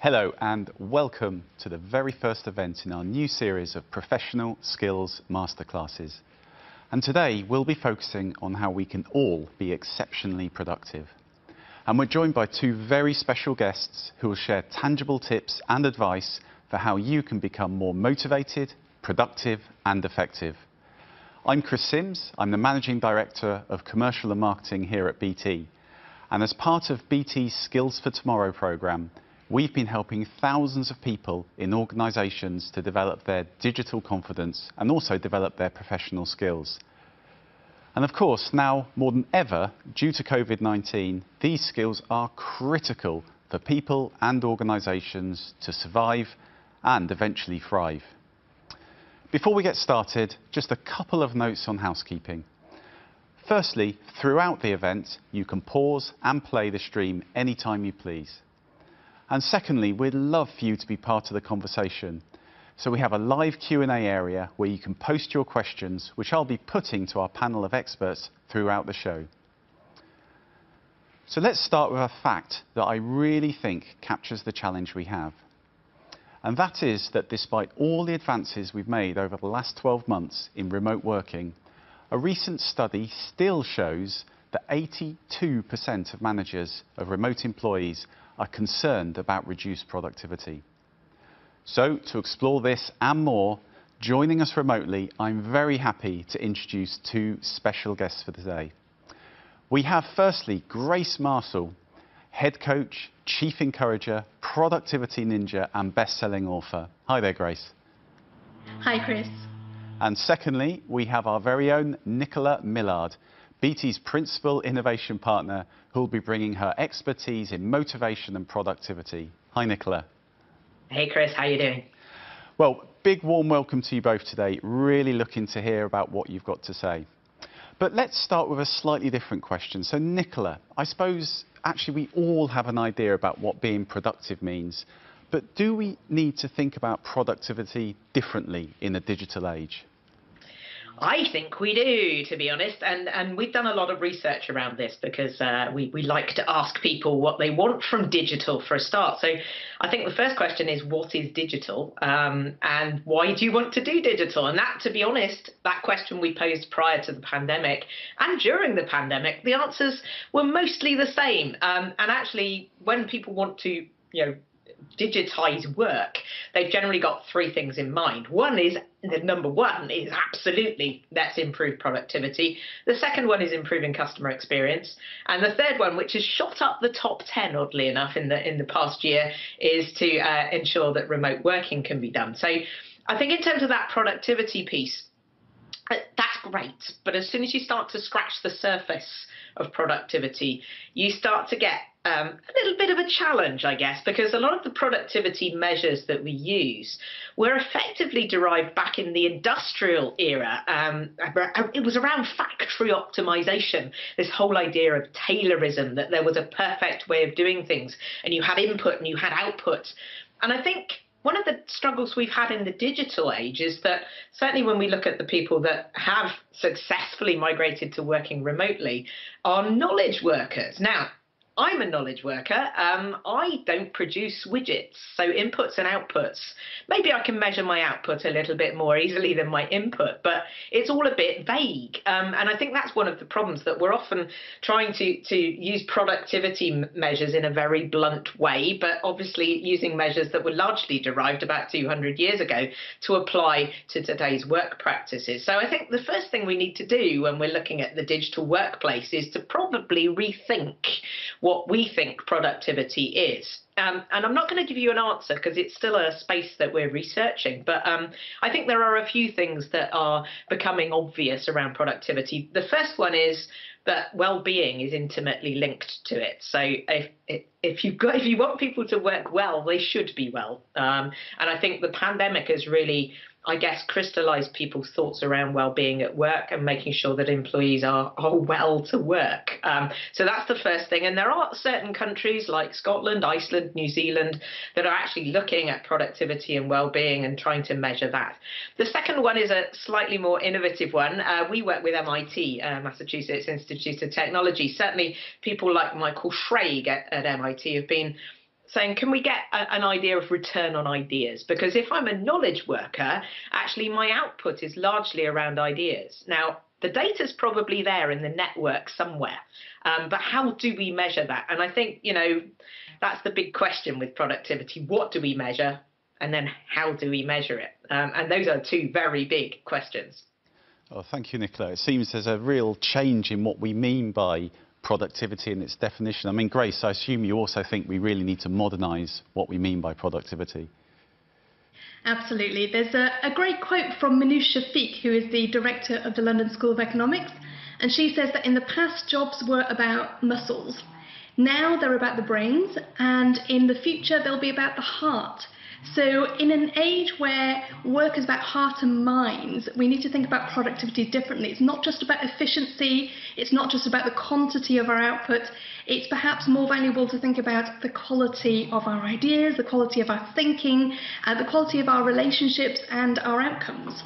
Hello and welcome to the very first event in our new series of professional skills masterclasses. And today we'll be focusing on how we can all be exceptionally productive. And we're joined by two very special guests who will share tangible tips and advice for how you can become more motivated, productive and effective. I'm Chris Sims, I'm the Managing Director of Commercial and Marketing here at BT. And as part of BT's Skills for Tomorrow programme, we've been helping thousands of people in organisations to develop their digital confidence and also develop their professional skills. And of course, now more than ever, due to COVID-19, these skills are critical for people and organisations to survive and eventually thrive. Before we get started, just a couple of notes on housekeeping. Firstly, throughout the event, you can pause and play the stream anytime you please. And secondly, we'd love for you to be part of the conversation. So we have a live Q&A area where you can post your questions, which I'll be putting to our panel of experts throughout the show. So let's start with a fact that I really think captures the challenge we have. And that is that despite all the advances we've made over the last 12 months in remote working, a recent study still shows that 82% of managers of remote employees are concerned about reduced productivity. So, to explore this and more, joining us remotely, I'm very happy to introduce two special guests for today. We have firstly Grace Marshall, head coach, chief encourager, productivity ninja, and best selling author. Hi there, Grace. Hi, Chris. And secondly, we have our very own Nicola Millard, BT's Principal Innovation Partner, who will be bringing her expertise in motivation and productivity. Hi, Nicola. Hey, Chris. How are you doing? Well, big warm welcome to you both today. Really looking to hear about what you've got to say. But let's start with a slightly different question. So, Nicola, I suppose actually we all have an idea about what being productive means. But do we need to think about productivity differently in a digital age? I think we do, to be honest, and and we've done a lot of research around this because uh, we we like to ask people what they want from digital for a start. So, I think the first question is what is digital, um, and why do you want to do digital? And that, to be honest, that question we posed prior to the pandemic and during the pandemic, the answers were mostly the same. Um, and actually, when people want to you know digitize work, they've generally got three things in mind. One is the number one is absolutely let's improve productivity. The second one is improving customer experience, and the third one, which has shot up the top ten oddly enough in the in the past year, is to uh, ensure that remote working can be done. So, I think in terms of that productivity piece, that's great. But as soon as you start to scratch the surface of productivity, you start to get um, a little bit of a challenge, I guess, because a lot of the productivity measures that we use were effectively derived back in the industrial era. Um, it was around factory optimization, this whole idea of Taylorism, that there was a perfect way of doing things, and you had input and you had output. And I think one of the struggles we've had in the digital age is that certainly when we look at the people that have successfully migrated to working remotely are knowledge workers. Now, I'm a knowledge worker. Um, I don't produce widgets, so inputs and outputs. Maybe I can measure my output a little bit more easily than my input, but it's all a bit vague. Um, and I think that's one of the problems that we're often trying to, to use productivity measures in a very blunt way, but obviously using measures that were largely derived about 200 years ago to apply to today's work practices. So I think the first thing we need to do when we're looking at the digital workplace is to probably rethink what we think productivity is. Um, and I'm not going to give you an answer because it's still a space that we're researching. But um, I think there are a few things that are becoming obvious around productivity. The first one is that well-being is intimately linked to it. So if if you if you want people to work well, they should be well. Um, and I think the pandemic has really I guess, crystallize people's thoughts around well-being at work and making sure that employees are, are well to work. Um, so that's the first thing. And there are certain countries like Scotland, Iceland, New Zealand that are actually looking at productivity and well-being and trying to measure that. The second one is a slightly more innovative one. Uh, we work with MIT, uh, Massachusetts Institute of Technology. Certainly, people like Michael Schrage at, at MIT have been saying, can we get a, an idea of return on ideas? Because if I'm a knowledge worker, actually my output is largely around ideas. Now, the data's probably there in the network somewhere, um, but how do we measure that? And I think, you know, that's the big question with productivity. What do we measure? And then how do we measure it? Um, and those are two very big questions. Oh, thank you, Nicola. It seems there's a real change in what we mean by productivity and its definition. I mean, Grace, I assume you also think we really need to modernise what we mean by productivity. Absolutely. There's a, a great quote from Minouche Shafik, who is the director of the London School of Economics, and she says that in the past, jobs were about muscles. Now they're about the brains, and in the future, they'll be about the heart. So, in an age where work is about heart and minds, we need to think about productivity differently. It's not just about efficiency, it's not just about the quantity of our output, it's perhaps more valuable to think about the quality of our ideas, the quality of our thinking, uh, the quality of our relationships, and our outcomes.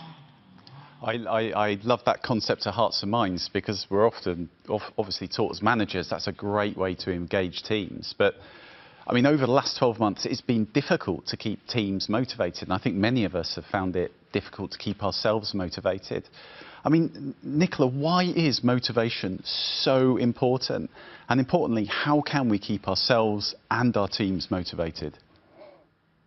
I, I, I, love that concept of hearts and minds because we're often obviously taught as managers that's a great way to engage teams. But I mean, over the last 12 months, it's been difficult to keep teams motivated, and I think many of us have found it difficult to keep ourselves motivated. I mean, Nicola, why is motivation so important? And importantly, how can we keep ourselves and our teams motivated?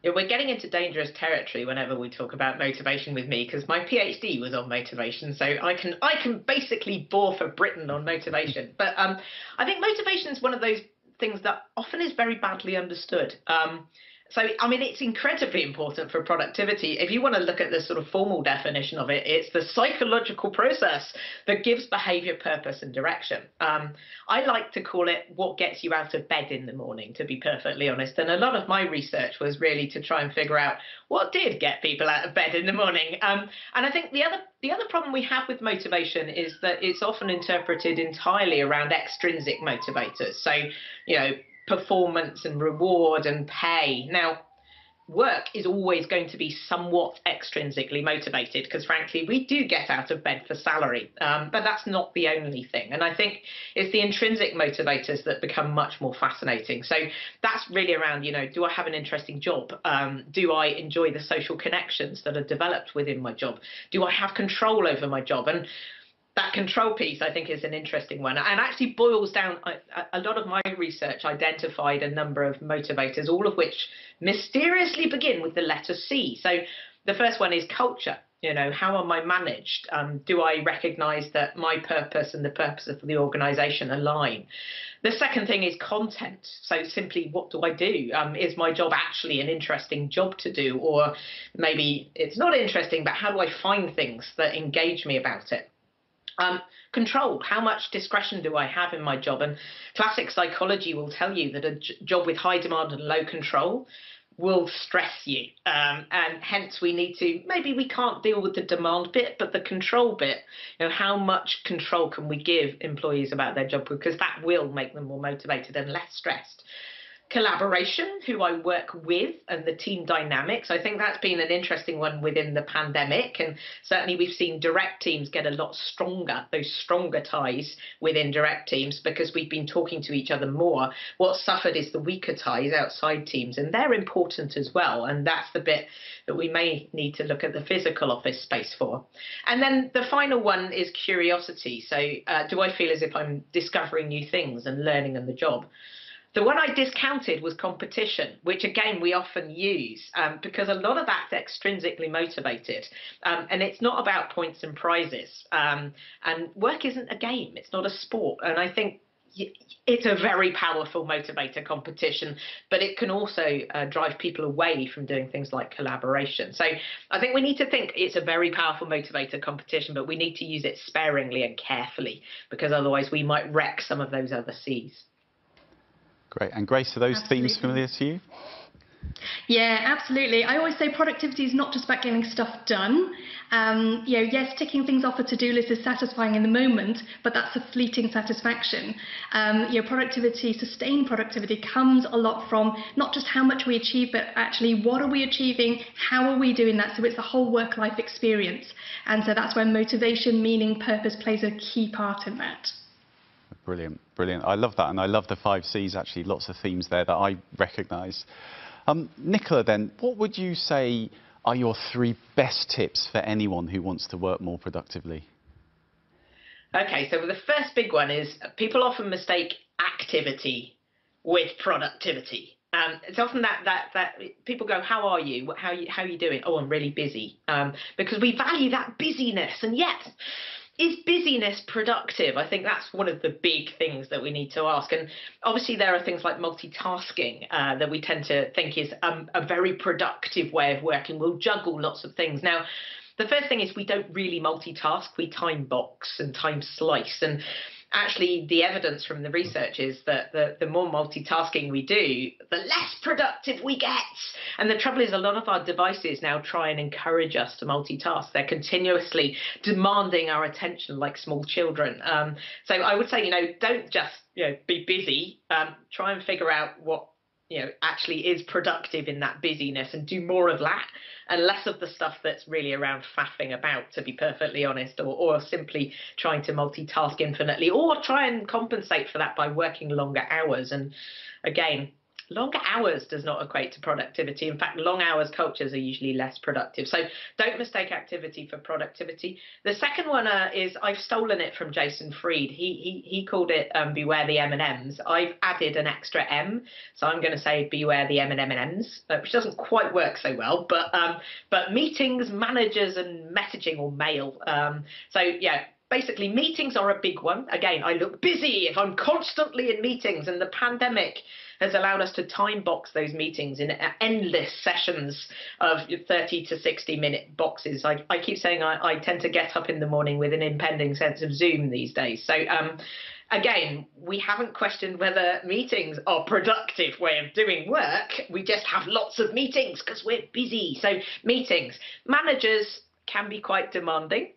Yeah, we're getting into dangerous territory whenever we talk about motivation with me because my PhD was on motivation, so I can I can basically bore for Britain on motivation. But um, I think motivation is one of those things that often is very badly understood. Um, so, I mean, it's incredibly important for productivity. If you want to look at the sort of formal definition of it, it's the psychological process that gives behavior purpose and direction. Um, I like to call it what gets you out of bed in the morning, to be perfectly honest. And a lot of my research was really to try and figure out what did get people out of bed in the morning. Um, and I think the other the other problem we have with motivation is that it's often interpreted entirely around extrinsic motivators. So, you know, performance and reward and pay. Now, work is always going to be somewhat extrinsically motivated because frankly we do get out of bed for salary um, but that's not the only thing. And i think it's the intrinsic motivators that become much more fascinating. So that's really around you know do i have an interesting job? Um, do i enjoy the social connections that are developed within my job? Do i have control over my job? And that control piece, I think, is an interesting one, and actually boils down. A, lot of my research identified a number of motivators, all of which mysteriously begin with the letter C. So, the first one is culture. You know, how am I managed? Um, do I recognise that my purpose and the purpose of the organisation align? The second thing is content. So simply, what do I do? Um, is my job actually an interesting job to do, or maybe it's not interesting? But how do I find things that engage me about it? Um, control. How much discretion do I have in my job? And classic psychology will tell you that a job with high demand and low control will stress you. Um, and hence we need to, maybe we can't deal with the demand bit, but the control bit, you know, how much control can we give employees about their job? Because that will make them more motivated and less stressed collaboration, who I work with, and the team dynamics. I think that's been an interesting one within the pandemic. And certainly we've seen direct teams get a lot stronger, those stronger ties within direct teams, because we've been talking to each other more. What suffered is the weaker ties outside teams, and they're important as well. And that's the bit that we may need to look at the physical office space for. And then the final one is curiosity. So, uh, do I feel as if I'm discovering new things and learning on the job? The one I discounted was competition, which again we often use um, because a lot of that's extrinsically motivated. Um, and it's not about points and prizes. Um, and work isn't a game, it's not a sport. And I think it's a very powerful motivator competition, but it can also uh, drive people away from doing things like collaboration. So I think we need to think it's a very powerful motivator competition, but we need to use it sparingly and carefully because otherwise we might wreck some of those other C's. Great. And Grace, are those absolutely. themes familiar to you? Yeah, absolutely. I always say productivity is not just about getting stuff done. Um, you know, yes, ticking things off a to-do list is satisfying in the moment, but that's a fleeting satisfaction. Um, you know, productivity, sustained productivity, comes a lot from not just how much we achieve, but actually what are we achieving, how are we doing that. So it's the whole work-life experience, and so that's where motivation, meaning, purpose plays a key part in that. Brilliant, brilliant. I love that, and I love the five C's actually. Lots of themes there that I recognise. Um, Nicola, then, what would you say are your three best tips for anyone who wants to work more productively? Okay, so the first big one is people often mistake activity with productivity. Um, it's often that that that people go, "How are you? How you how are you doing?" "Oh, I'm really busy," um, because we value that busyness, and yet is busyness productive? I think that's one of the big things that we need to ask. And obviously, there are things like multitasking uh, that we tend to think is um, a very productive way of working. We'll juggle lots of things. Now, the first thing is we don't really multitask, we time box and time slice. And actually the evidence from the research is that the, the more multitasking we do, the less productive we get. And the trouble is, a lot of our devices now try and encourage us to multitask. They're continuously demanding our attention like small children. Um, so I would say, you know, don't just you know be busy. Um, try and figure out what you know actually is productive in that busyness and do more of that and less of the stuff that's really around faffing about to be perfectly honest or, or simply trying to multitask infinitely or try and compensate for that by working longer hours. And again Longer hours does not equate to productivity. In fact, long hours cultures are usually less productive. So don't mistake activity for productivity. The second one uh, is I've stolen it from Jason Fried. He he he called it um, beware the M and M's. I've added an extra M, so I'm going to say beware the M and M&Ms, uh, which doesn't quite work so well. But um, but meetings, managers, and messaging or mail. Um, so yeah, basically meetings are a big one again i look busy if i'm constantly in meetings and the pandemic has allowed us to time box those meetings in endless sessions of 30 to 60 minute boxes. I, I keep saying I, I, tend to get up in the morning with an impending sense of Zoom these days. So, um, again, we haven't questioned whether meetings are productive way of doing work. We just have lots of meetings because we're busy. So, meetings, managers can be quite demanding.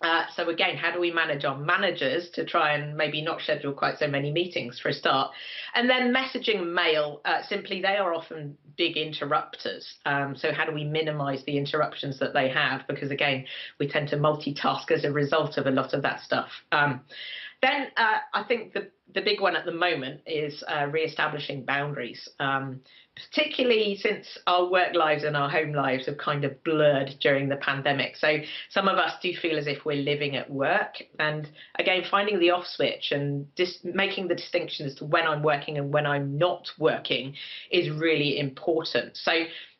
Uh, so again, how do we manage our managers to try and maybe not schedule quite so many meetings for a start? And then messaging mail, uh, simply they are often big interrupters. Um, so how do we minimize the interruptions that they have? Because again, we tend to multitask as a result of a lot of that stuff. Um, then uh, I think the the big one at the moment is uh, re-establishing boundaries. Um, particularly since our work lives and our home lives have kind of blurred during the pandemic. So some of us do feel as if we're living at work. And again, finding the off switch and dis- making the distinction as to when I'm working and when I'm not working is really important. So,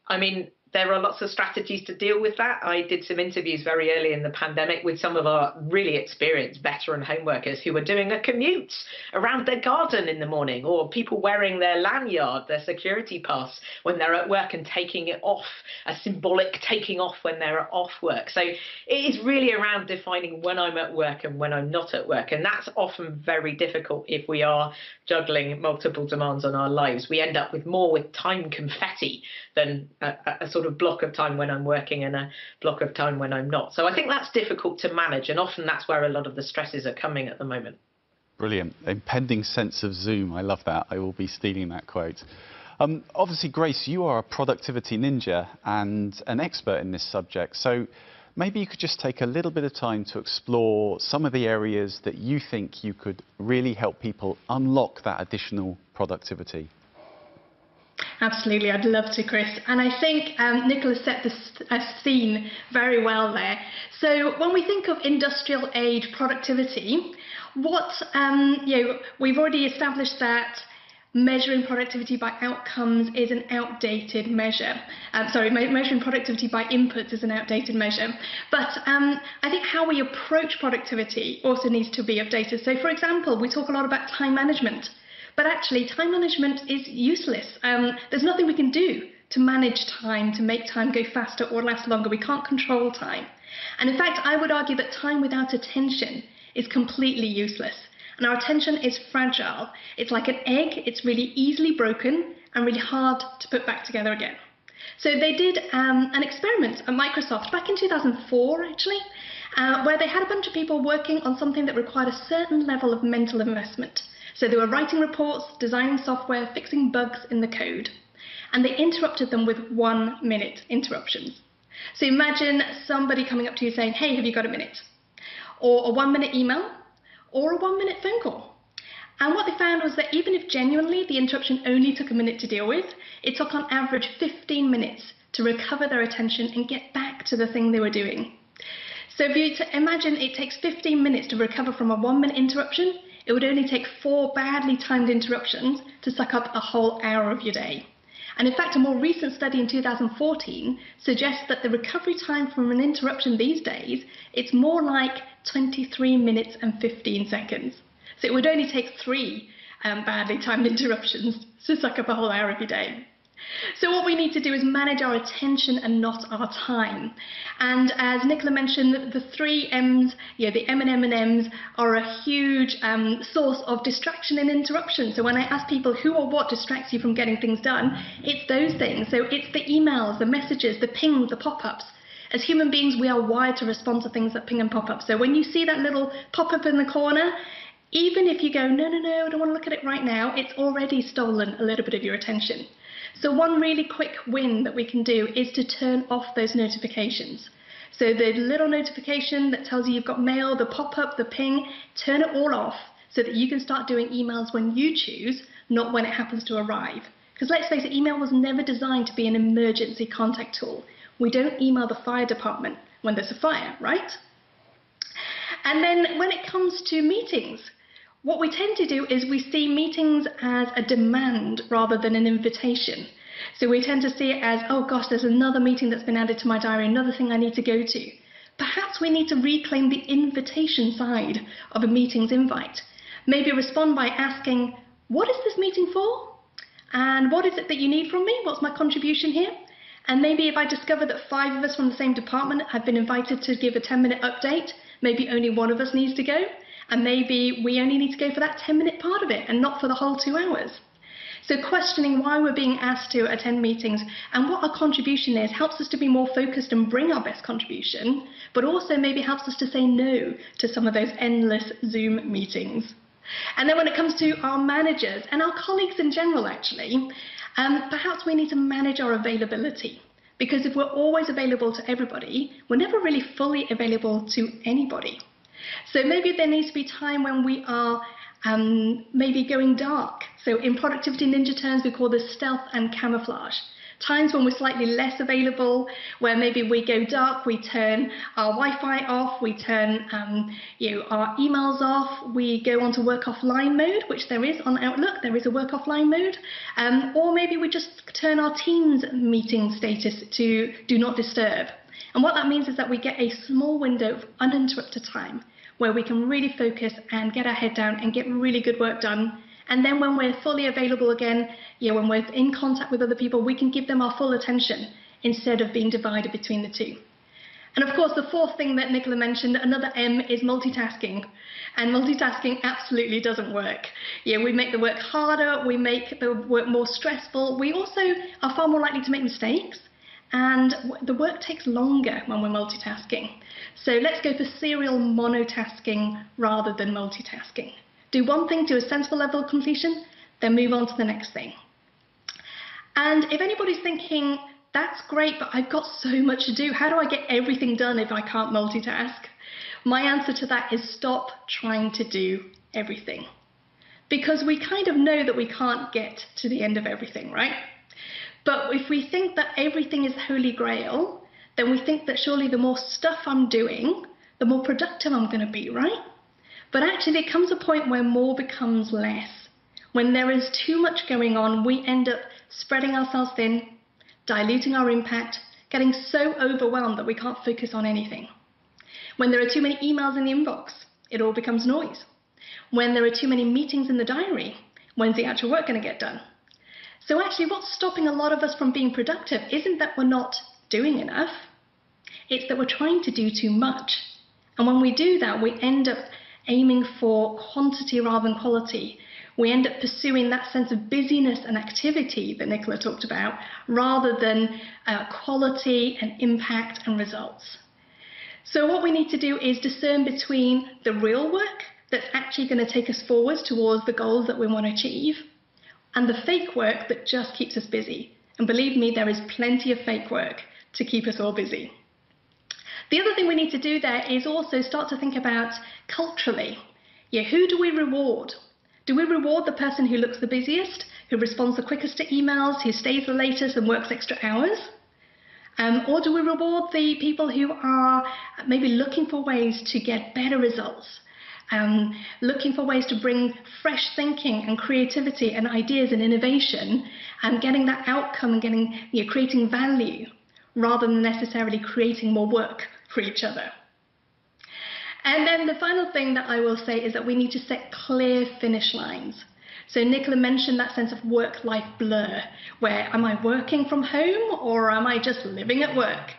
I mean, there are lots of strategies to deal with that. I did some interviews very early in the pandemic with some of our really experienced veteran home workers who were doing a commute around their garden in the morning, or people wearing their lanyard, their security pass, when they're at work and taking it off, a symbolic taking off when they're off work. So it is really around defining when I'm at work and when I'm not at work. And that's often very difficult if we are juggling multiple demands on our lives. We end up with more with time confetti than a, a sort of block of time when I'm working and a block of time when I'm not. So I think that's difficult to manage, and often that's where a lot of the stresses are coming at the moment. Brilliant. Impending sense of Zoom. I love that. I will be stealing that quote. Um, obviously, Grace, you are a productivity ninja and an expert in this subject. So maybe you could just take a little bit of time to explore some of the areas that you think you could really help people unlock that additional productivity. Absolutely, I'd love to, Chris. And I think um, Nicola's set the scene very well there. So when we think of industrial age productivity, what um, you know, we've already established that measuring productivity by outcomes is an outdated measure. Um, sorry, me measuring productivity by inputs is an outdated measure. But um, I think how we approach productivity also needs to be updated. So, for example, we talk a lot about time management. But actually, time management is useless. Um, there's nothing we can do to manage time, to make time go faster or last longer. We can't control time. And in fact, I would argue that time without attention is completely useless. And our attention is fragile. It's like an egg, it's really easily broken and really hard to put back together again. So they did um, an experiment at Microsoft back in 2004, actually, uh, where they had a bunch of people working on something that required a certain level of mental investment. So they were writing reports, designing software, fixing bugs in the code, and they interrupted them with one minute interruptions. So imagine somebody coming up to you saying, hey, have you got a minute? Or a one minute email, or a one minute phone call. And what they found was that even if genuinely the interruption only took a minute to deal with, it took on average 15 minutes to recover their attention and get back to the thing they were doing. So if you imagine it takes 15 minutes to recover from a one minute interruption, it would only take four badly timed interruptions to suck up a whole hour of your day. And in fact, a more recent study in 2014 suggests that the recovery time from an interruption these days, it's more like 23 minutes and 15 seconds. So it would only take three um, badly timed interruptions to suck up a whole hour of your day. So what we need to do is manage our attention and not our time. And as Nicola mentioned, the three M's, yeah, the M and M and M's are a huge um, source of distraction and interruption. So when I ask people who or what distracts you from getting things done, it's those things. So it's the emails, the messages, the pings, the pop-ups. As human beings, we are wired to respond to things that ping and pop up. So when you see that little pop up in the corner, even if you go, no, no, no, I don't want to look at it right now, it's already stolen a little bit of your attention. So one really quick win that we can do is to turn off those notifications. So the little notification that tells you you've got mail, the pop-up, the ping, turn it all off so that you can start doing emails when you choose, not when it happens to arrive. Because let's face it, email was never designed to be an emergency contact tool. We don't email the fire department when there's a fire, right? And then when it comes to meetings, what we tend to do is we see meetings as a demand rather than an invitation. So we tend to see it as, oh gosh, there's another meeting that's been added to my diary, another thing I need to go to. Perhaps we need to reclaim the invitation side of a meeting's invite. Maybe respond by asking, what is this meeting for? And what is it that you need from me? What's my contribution here? And maybe if I discover that five of us from the same department have been invited to give a 10 minute update, maybe only one of us needs to go and maybe we only need to go for that 10 minute part of it and not for the whole two hours. So questioning why we're being asked to attend meetings and what our contribution is helps us to be more focused and bring our best contribution, but also maybe helps us to say no to some of those endless Zoom meetings. And then when it comes to our managers and our colleagues in general, actually, um, perhaps we need to manage our availability. Because if we're always available to everybody, we're never really fully available to anybody. So maybe there needs to be time when we are um, maybe going dark. So in Productivity Ninja terms, we call this stealth and camouflage. Times when we're slightly less available, where maybe we go dark, we turn our Wi-Fi off, we turn um, you know, our emails off, we go onto work offline mode, which there is on Outlook, there is a work offline mode, um, or maybe we just turn our Teams meeting status to do not disturb. And what that means is that we get a small window of uninterrupted time where we can really focus and get our head down and get really good work done. And then when we're fully available again, know, when we're in contact with other people, we can give them our full attention instead of being divided between the two. And of course, the fourth thing that Nicola mentioned, another M, is multitasking. And multitasking absolutely doesn't work. Yeah, we make the work harder, we make the work more stressful. We also are far more likely to make mistakes and the work takes longer when we're multitasking. So let's go for serial monotasking rather than multitasking. Do one thing to a sensible level of completion, then move on to the next thing. And if anybody's thinking, that's great, but I've got so much to do, how do I get everything done if I can't multitask? My answer to that is stop trying to do everything. Because we kind of know that we can't get to the end of everything, right? But if we think that everything is holy grail, then we think that surely the more stuff I'm doing, the more productive I'm going to be, right? But actually, there comes a point where more becomes less. When there is too much going on, we end up spreading ourselves thin, diluting our impact, getting so overwhelmed that we can't focus on anything. When there are too many emails in the inbox, it all becomes noise. When there are too many meetings in the diary, when's the actual work going to get done? So actually what's stopping a lot of us from being productive isn't that we're not doing enough, it's that we're trying to do too much. And when we do that, we end up aiming for quantity rather than quality. We end up pursuing that sense of busyness and activity that Nicola talked about, rather than uh, quality and impact and results. So what we need to do is discern between the real work that's actually going to take us forwards towards the goals that we want to achieve and the fake work that just keeps us busy. And believe me, there is plenty of fake work to keep us all busy. The other thing we need to do there is also start to think about culturally. Yeah, who do we reward? Do we reward the person who looks the busiest, who responds the quickest to emails, who stays the latest and works extra hours? Um, or do we reward the people who are maybe looking for ways to get better results? Um, looking for ways to bring fresh thinking and creativity and ideas and innovation and getting that outcome and getting you know, creating value rather than necessarily creating more work for each other. And then the final thing that I will say is that we need to set clear finish lines. So Nicola mentioned that sense of work-life blur, where am I working from home or am I just living at work?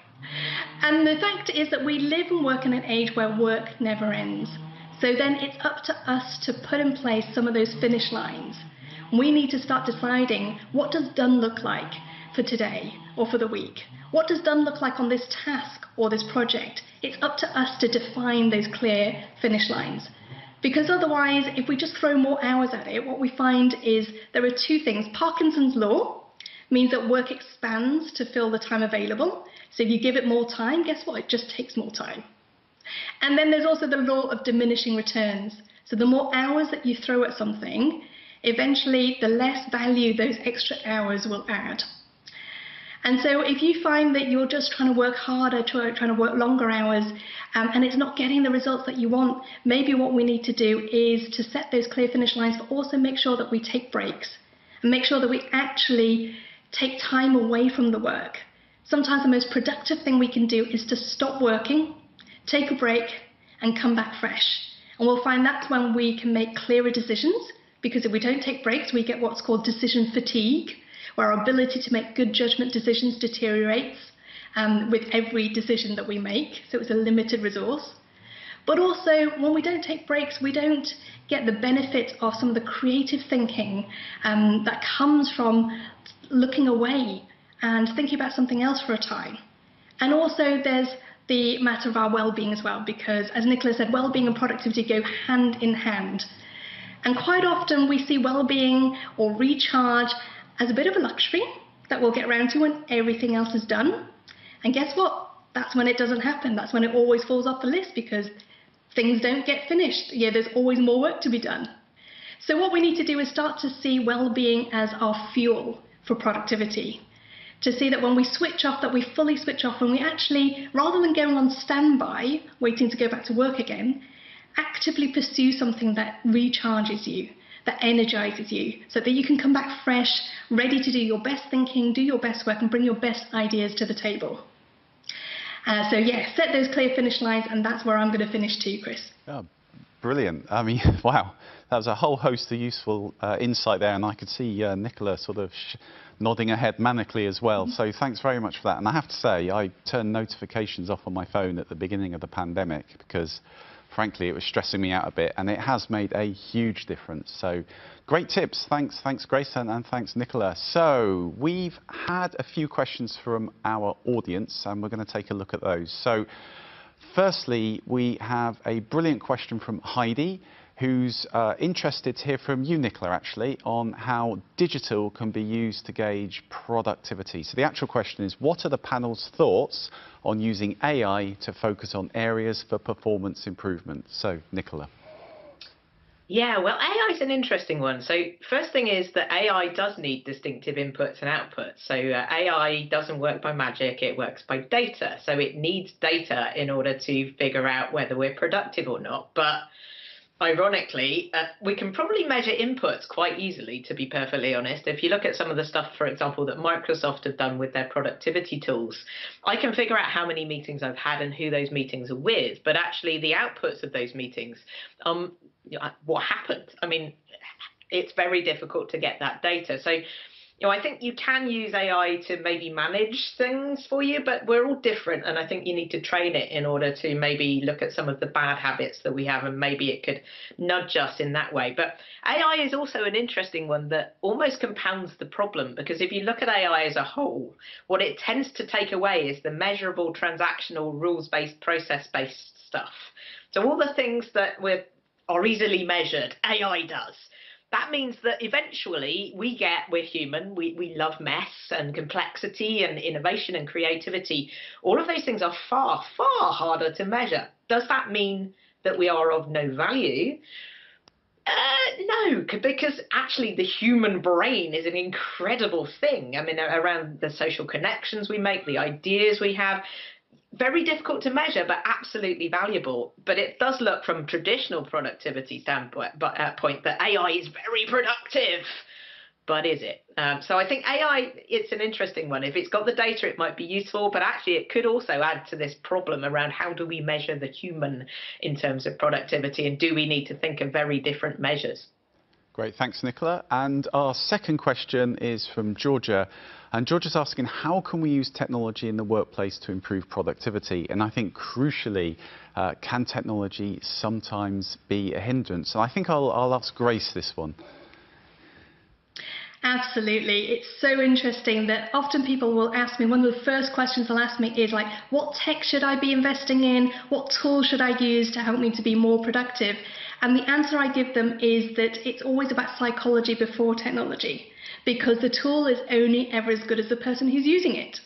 And the fact is that we live and work in an age where work never ends. So then it's up to us to put in place some of those finish lines. We need to start deciding what does done look like for today or for the week? What does done look like on this task or this project? It's up to us to define those clear finish lines. Because otherwise, if we just throw more hours at it, what we find is there are two things. Parkinson's law means that work expands to fill the time available. So if you give it more time, guess what? It just takes more time. And then there's also the law of diminishing returns. So the more hours that you throw at something, eventually the less value those extra hours will add. And so if you find that you're just trying to work harder, trying to work longer hours, um, and it's not getting the results that you want, maybe what we need to do is to set those clear finish lines, but also make sure that we take breaks and make sure that we actually take time away from the work. Sometimes the most productive thing we can do is to stop working, take a break, and come back fresh. And we'll find that's when we can make clearer decisions, because if we don't take breaks, we get what's called decision fatigue where our ability to make good judgment decisions deteriorates um, with every decision that we make. So it's a limited resource. But also, when we don't take breaks, we don't get the benefit of some of the creative thinking um, that comes from looking away and thinking about something else for a time. And also, there's the matter of our well-being as well, because as Nicola said, well-being and productivity go hand in hand. And quite often we see well-being or recharge as a bit of a luxury that we'll get around to when everything else is done. And guess what? That's when it doesn't happen. That's when it always falls off the list because things don't get finished. Yeah, there's always more work to be done. So what we need to do is start to see well-being as our fuel for productivity. To see that when we switch off, that we fully switch off, and we actually, rather than going on standby, waiting to go back to work again, actively pursue something that recharges you, that energizes you so that you can come back fresh, ready to do your best thinking, do your best work, and bring your best ideas to the table. Uh, so, yeah, set those clear finish lines, and that's where I'm going to finish too, Chris. Oh, brilliant. I mean, wow, that was a whole host of useful uh, insight there, and I could see uh, Nicola sort of nodding ahead manically as well. Mm -hmm. So thanks very much for that. And I have to say, I turned notifications off on my phone at the beginning of the pandemic because frankly, it was stressing me out a bit, and it has made a huge difference. So great tips. Thanks, thanks Grace, and, and thanks Nicola. So we've had a few questions from our audience, and we're going to take a look at those. So firstly, we have a brilliant question from Heidi who's uh, interested to hear from you, Nicola, actually, on how digital can be used to gauge productivity. So the actual question is, what are the panel's thoughts on using AI to focus on areas for performance improvement? So, Nicola. Yeah, well, AI is an interesting one. So, first thing is that AI does need distinctive inputs and outputs. So, uh, AI doesn't work by magic, it works by data. So, it needs data in order to figure out whether we're productive or not. But ironically, uh, we can probably measure inputs quite easily, to be perfectly honest. If you look at some of the stuff, for example, that Microsoft have done with their productivity tools, I can figure out how many meetings I've had and who those meetings are with. But actually, the outputs of those meetings, um, what happened? I mean, it's very difficult to get that data. So you know, I think you can use AI to maybe manage things for you, but we're all different. And I think you need to train it in order to maybe look at some of the bad habits that we have and maybe it could nudge us in that way. But AI is also an interesting one that almost compounds the problem because if you look at AI as a whole, what it tends to take away is the measurable, transactional, rules based, process based stuff. So all the things that we're, are easily measured, AI does that means that eventually we get, we're human, we, we love mess and complexity and innovation and creativity. All of those things are far, far harder to measure. Does that mean that we are of no value? Uh, no, because actually the human brain is an incredible thing. I mean, around the social connections we make, the ideas we have, very difficult to measure, but absolutely valuable. But it does look from traditional productivity standpoint but, uh, point that AI is very productive. But is it? Um, so I think AI, it's an interesting one. If it's got the data, it might be useful, but actually it could also add to this problem around how do we measure the human in terms of productivity and do we need to think of very different measures? Great, thanks, Nicola. And our second question is from Georgia. And George is asking, how can we use technology in the workplace to improve productivity? And I think crucially, uh, can technology sometimes be a hindrance? And I think I'll, I'll ask Grace this one. Absolutely. It's so interesting that often people will ask me, one of the first questions they'll ask me is like, what tech should I be investing in? What tool should I use to help me to be more productive? And the answer I give them is that it's always about psychology before technology, because the tool is only ever as good as the person who's using it.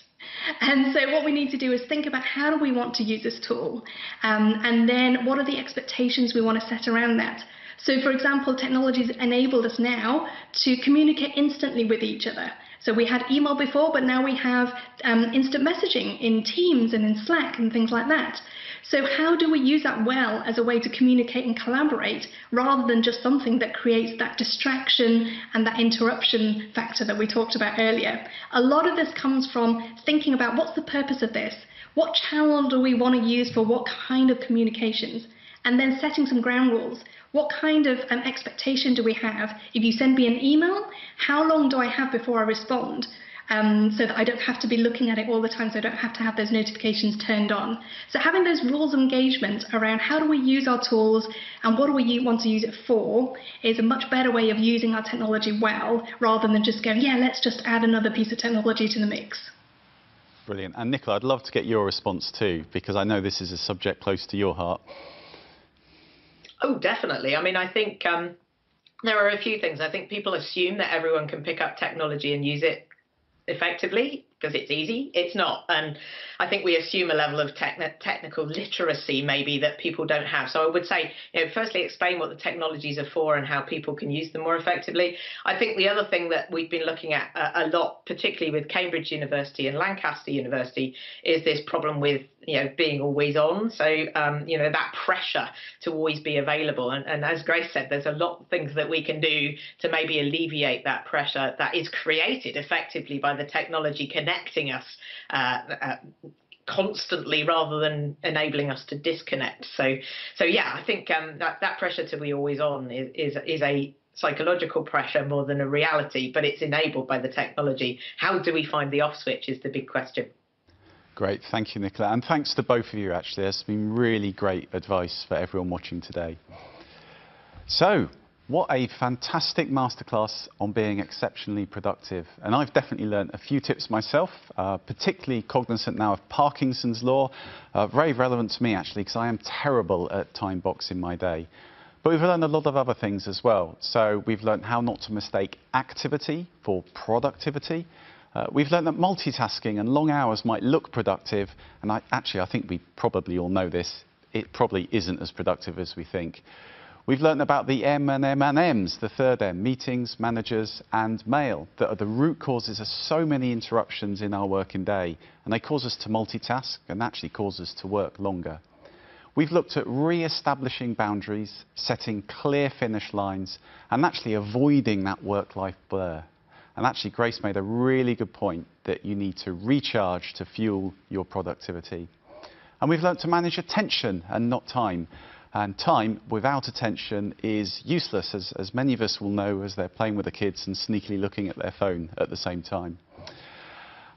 And so, what we need to do is think about how do we want to use this tool, um, and then what are the expectations we want to set around that. So, for example, technology has enabled us now to communicate instantly with each other. So we had email before, but now we have um, instant messaging in Teams and in Slack and things like that. So, how do we use that well as a way to communicate and collaborate rather than just something that creates that distraction and that interruption factor that we talked about earlier? A lot of this comes from thinking about what's the purpose of this? What channel do we want to use for what kind of communications? And then setting some ground rules. What kind of um, expectation do we have? If you send me an email, how long do I have before I respond? um, so that I don't have to be looking at it all the time, so I don't have to have those notifications turned on. So having those rules of engagement around how do we use our tools and what do we want to use it for is a much better way of using our technology well, rather than just going, yeah, let's just add another piece of technology to the mix. Brilliant. And Nicola, I'd love to get your response too, because I know this is a subject close to your heart. Oh, definitely. I mean, I think um, there are a few things. I think people assume that everyone can pick up technology and use it effectively because it's easy. It's not. And I think we assume a level of techn- technical literacy maybe that people don't have. So I would say, you know, firstly, explain what the technologies are for and how people can use them more effectively. I think the other thing that we've been looking at a, a lot, particularly with Cambridge University and Lancaster University, is this problem with you know being always on so um, you know that pressure to always be available and, and, as grace said there's a lot of things that we can do to maybe alleviate that pressure that is created effectively by the technology connected connecting us uh, uh, constantly rather than enabling us to disconnect. So, so yeah, I think um, that that pressure to be always on is is, is a psychological pressure more than a reality, but it's enabled by the technology. How do we find the off switch is the big question. Great, thank you, Nicola, and thanks to both of you. Actually, there's been really great advice for everyone watching today. So, what a fantastic masterclass on being exceptionally productive. And I've definitely learned a few tips myself, uh, particularly cognizant now of Parkinson's law. Uh, very relevant to me, actually, because I am terrible at time boxing my day. But we've learned a lot of other things as well. So we've learned how not to mistake activity for productivity. Uh, we've learned that multitasking and long hours might look productive, and I, actually I think we probably all know this, it probably isn't as productive as we think. We've learned about the M and M and M's, the third M, meetings, managers and mail, that are the root causes of so many interruptions in our working day. And they cause us to multitask and actually cause us to work longer. We've looked at re-establishing boundaries, setting clear finish lines, and actually avoiding that work-life blur. And actually, Grace made a really good point that you need to recharge to fuel your productivity. And we've learnt to manage attention and not time. And time without attention is useless, as, as many of us will know as they're playing with the kids and sneakily looking at their phone at the same time.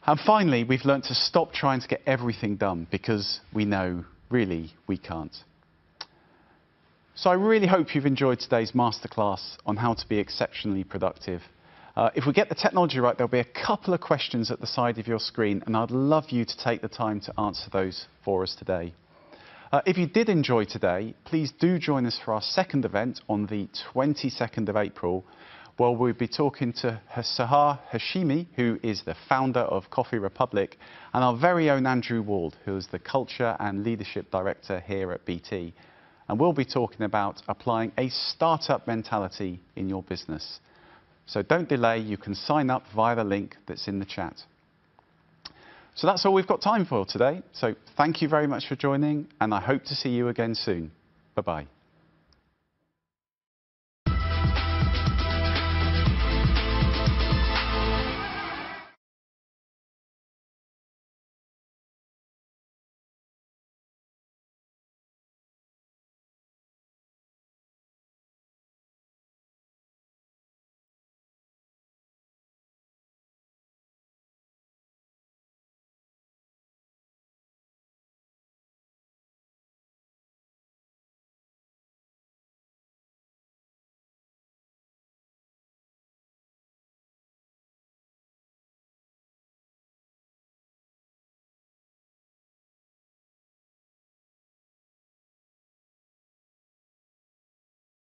And finally, we've learnt to stop trying to get everything done because we know, really, we can't. So I really hope you've enjoyed today's masterclass on how to be exceptionally productive. Uh, if we get the technology right, there'll be a couple of questions at the side of your screen, and I'd love you to take the time to answer those for us today. Uh, if you did enjoy today, please do join us for our second event on the 22nd of April, where we'll be talking to Sahar Hashemi, who is the founder of Coffee Republic, and our very own Andrew Wald, who is the Culture and Leadership Director here at BT. and we'll be talking about applying a startup mentality in your business. So don't delay, you can sign up via the link that's in the chat. So that's all we've got time for today. So thank you very much for joining, and I hope to see you again soon. Bye bye.